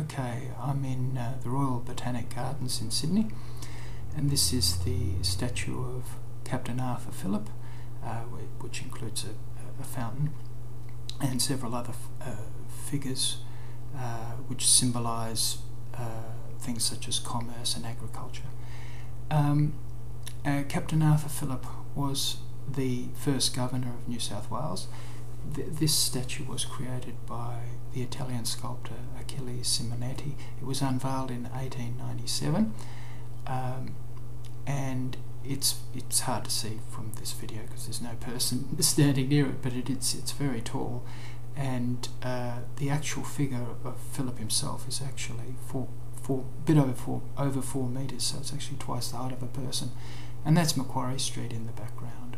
Okay, I'm in uh, the Royal Botanic Gardens in Sydney, and this is the statue of Captain Arthur Phillip, uh, which includes a, a, fountain and several other uh, figures uh, which symbolise uh, things such as commerce and agriculture. Um, uh, Captain Arthur Phillip was the first governor of New South Wales. Th- this statue was created by the Italian sculptor Achille Simonetti. It was unveiled in 1897, um, and it's it's hard to see from this video because there's no person standing near it, but it, it's it's very tall, and uh, the actual figure of Phillip himself is actually four four bit over four over four meters, so it's actually twice the height of a person, and that's Macquarie Street in the background.